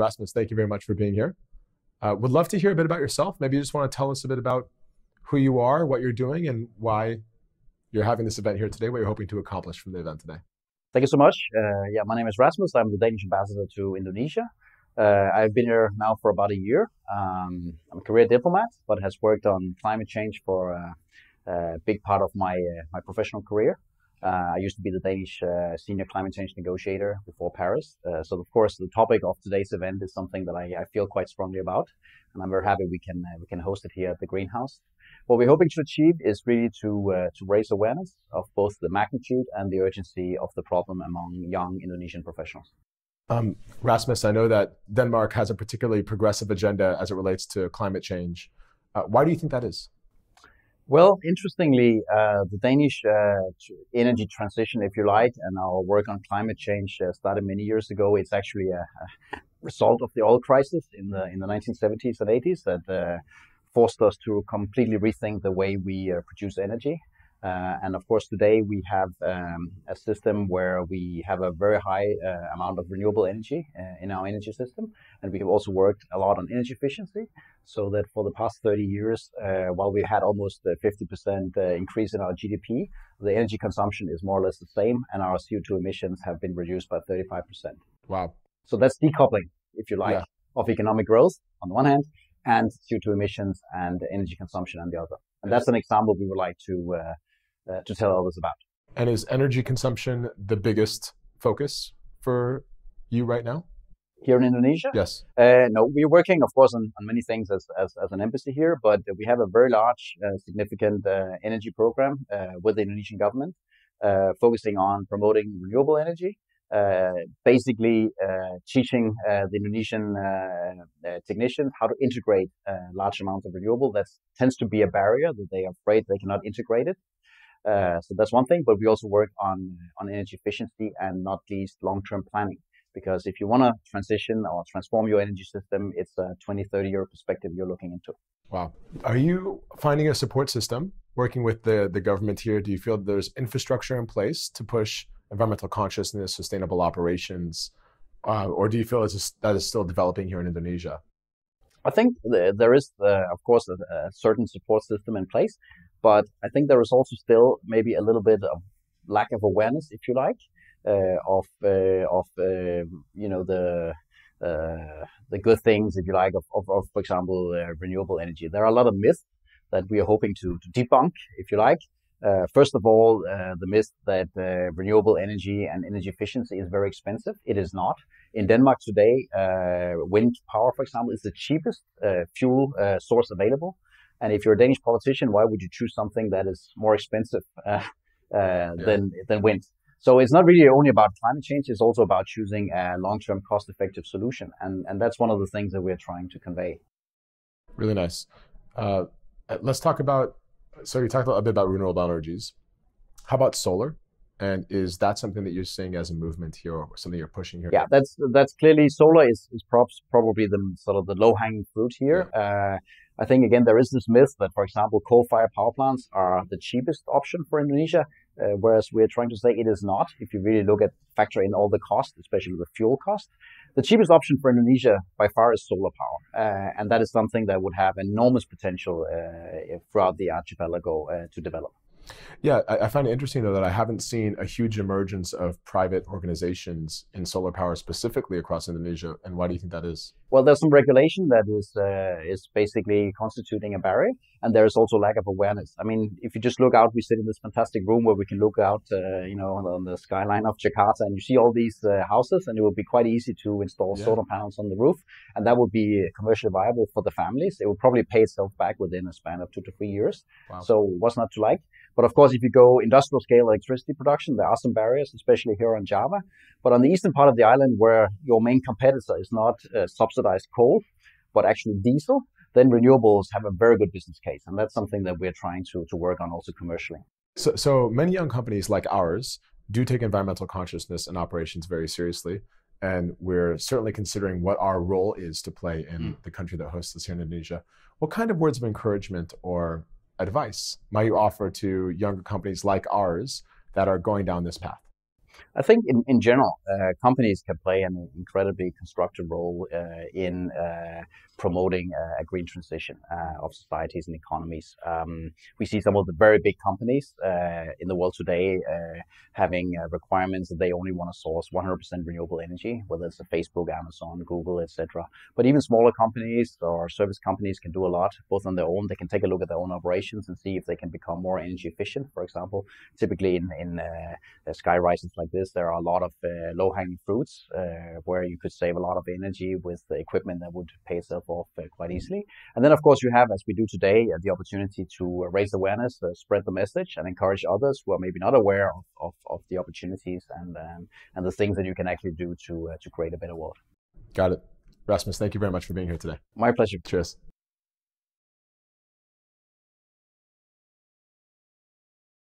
Rasmus, thank you very much for being here. Uh, would love to hear a bit about yourself. Maybe you just want to tell us a bit about who you are, what you're doing, and why you're having this event here today, what you're hoping to accomplish from the event today. Thank you so much. Uh, yeah, my name is Rasmus. I'm the Danish ambassador to Indonesia. Uh, I've been here now for about a year. Um, I'm a career diplomat, but has worked on climate change for uh, a big part of my uh, my professional career. Uh, I used to be the Danish uh, senior climate change negotiator before Paris. Uh, so, of course, the topic of today's event is something that I, I feel quite strongly about, and I'm very happy we can uh, we can host it here at the greenhouse. What we're hoping to achieve is really to uh, to raise awareness of both the magnitude and the urgency of the problem among young Indonesian professionals. Um, Rasmus, I know that Denmark has a particularly progressive agenda as it relates to climate change. Uh, why do you think that is? Well, interestingly, uh, the Danish uh, energy transition, if you like, and our work on climate change uh, started many years ago. It's actually a, a, result of the oil crisis in the in the 1970s and 80s that uh, forced us to completely rethink the way we uh, produce energy. Uh, and of course, today we have um, a system where we have a very high uh, amount of renewable energy uh, in our energy system. And we have also worked a lot on energy efficiency so that for the past 30 years, uh, while we had almost a 50% uh, increase in our GDP, the energy consumption is more or less the same. And our CO2 emissions have been reduced by 35%. Wow. So that's decoupling, if you like, yeah. of economic growth on the one hand and CO2 emissions and energy consumption on the other. And that's an example we would like to uh, uh, to tell others about. And is energy consumption the biggest focus for you right now? Here in Indonesia? Yes. Uh, no, we're working, of course, on, on many things as, as, as, an embassy here, but we have a very large, uh, significant uh, energy program uh, with the Indonesian government, uh, focusing on promoting renewable energy, basically teaching the Indonesian technicians how to integrate large amounts of renewable. That tends to be a barrier that they are afraid they cannot integrate it. Uh, so that's one thing, but we also work on on energy efficiency and not least long-term planning. Because if you want to transition or transform your energy system, it's a 20, 30 year perspective you're looking into. Wow. Are you finding a support system working with the, the government here? Do you feel there's infrastructure in place to push environmental consciousness, sustainable operations? Uh, or do you feel it's just, that is still developing here in Indonesia? I think there is, of course, a, a, certain support system in place, but I think there is also still maybe a little bit of lack of awareness, if you like, uh, of uh, of uh, you know the uh, the good things, if you like, of, of, of for example, renewable energy. There are a lot of myths that we are hoping to, to debunk, if you like. Uh, first of all, the myth that renewable energy and energy efficiency is very expensive. It is not. In Denmark today, wind power, for example, is the cheapest fuel source available. And if you're a Danish politician, why would you choose something that is more expensive uh, uh, yeah. than than wind? So it's not really only about climate change; it's also about choosing a long-term, cost-effective solution, and and that's one of the things that we're trying to convey. Really nice. Uh, let's talk about. So you talked a bit about renewable energies. How about solar? And is that something that you're seeing as a movement here, or something you're pushing here? Yeah, that's that's clearly solar is is props, probably the sort of the low hanging fruit here. Yeah. Uh, I think again there is this myth that, for example, coal-fired power plants are the cheapest option for Indonesia, uh, whereas we're trying to say it is not. If you really look at factor in all the costs, especially the fuel cost, the cheapest option for Indonesia by far is solar power, uh, and that is something that would have enormous potential uh, throughout the archipelago uh, to develop. Yeah, I, find it interesting though that I haven't seen a huge emergence of private organizations in solar power specifically across Indonesia. And why do you think that is? Well, there's some regulation that is uh, is basically constituting a barrier, and there is also lack of awareness. I mean, if you just look out, we sit in this fantastic room where we can look out, uh, you know, on the skyline of Jakarta, and you see all these uh, houses, and it would be quite easy to install yeah. solar panels on the roof, and that would be commercially viable for the families. It would probably pay itself back within a span of two to three years. Wow. So, what's not to like? But of course, if you go industrial scale electricity production, there are some barriers, especially here on Java. But on the eastern part of the island, where your main competitor is not uh, subsidized coal, but actually diesel, then renewables have a very good business case. And that's something that we're trying to, to work on also commercially. So, so many young companies like ours do take environmental consciousness and operations very seriously. And we're certainly considering what our role is to play in mm. the country that hosts us here in Indonesia. What kind of words of encouragement or advice might you offer to younger companies like ours that are going down this path? I think in, in general, uh, companies can play an incredibly constructive role uh, in uh, promoting a green transition uh, of societies and economies. Um, we see some of the very big companies uh, in the world today uh, having requirements that they only want to source 100% renewable energy, whether it's Facebook, Amazon, Google, etc. But even smaller companies or service companies can do a lot, both on their own. They can take a look at their own operations and see if they can become more energy efficient. For example, typically in, in sky rises like this, there are a lot of low hanging fruits where you could save a lot of energy with the equipment that would pay itself off uh, quite easily. And then, of course, you have, as we do today, uh, the opportunity to uh, raise awareness, spread the message, and encourage others who are maybe not aware of, of, of the opportunities and um, and the things that you can actually do to to create a better world. Got it. Rasmus, thank you very much for being here today. My pleasure. Cheers.